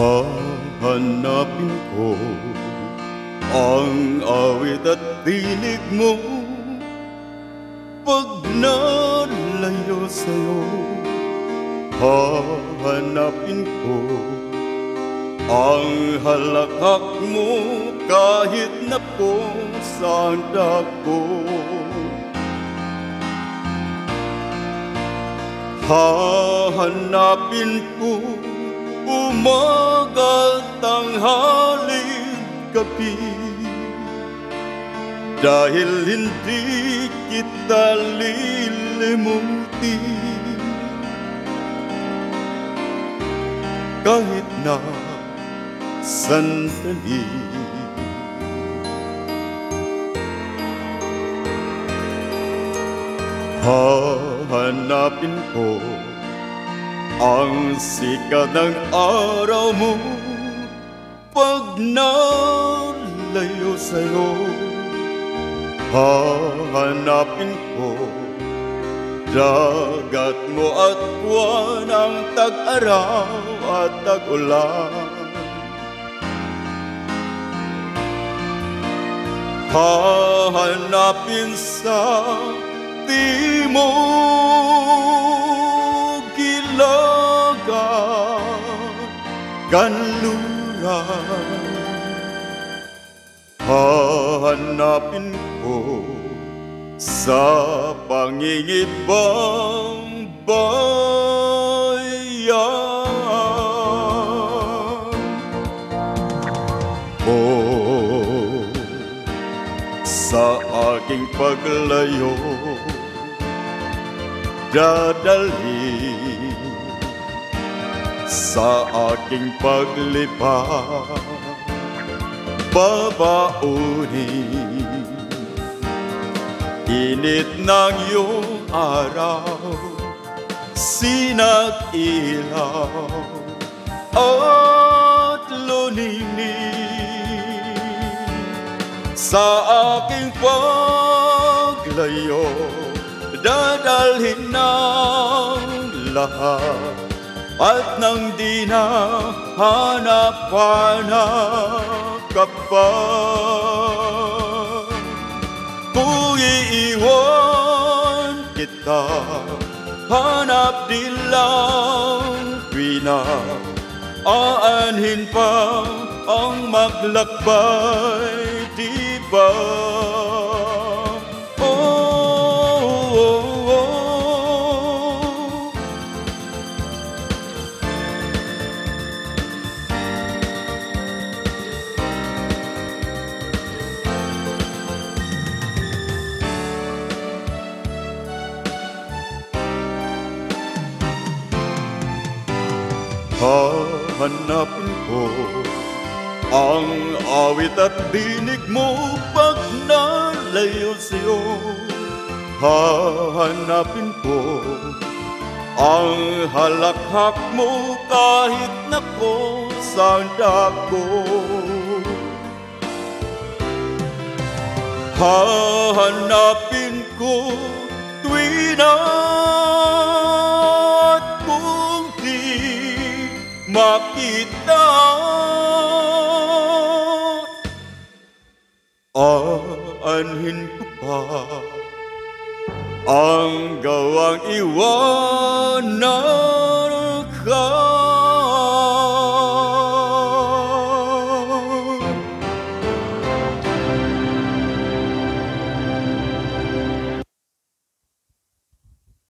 Hahanapin ko ang awit at tinig mo. Pag nalayo sa'yo Hahanapin ko ang halakhak mo. Kahit na po saan ako. Hahanapin ko umaga, tanghali, gabi Dahil hindi kita lilimuti Kahit na sandali Hahanapin ko ang sikat ng araw mo Pag nalayo sa'yo Hahanapin ko Dagat mo at buwan ang tag-araw at tag-ulan. Hahanapin sa timog kanluran Hahanapin ko sa pangingibang bayan. Oh, sa aking paglayo dadalhin sa aking paglipat. Babaunin init ng iyong araw sinag ilaw at luningning sa aking paglayo dadalhin ng lahat at nang di na hanap-hanap ka pa Kung iiwan kita hanap di lang pina Aanhin pa ang maglakbay, di ba? Hahanapin ko ang awit at dinig mo pag nalayo sa'yo. Hahanapin ko ang halakhak mo kahit na ko saan ako. Hahanapin ko tuwina at makita Aanhin ko pa ang gawang iwanan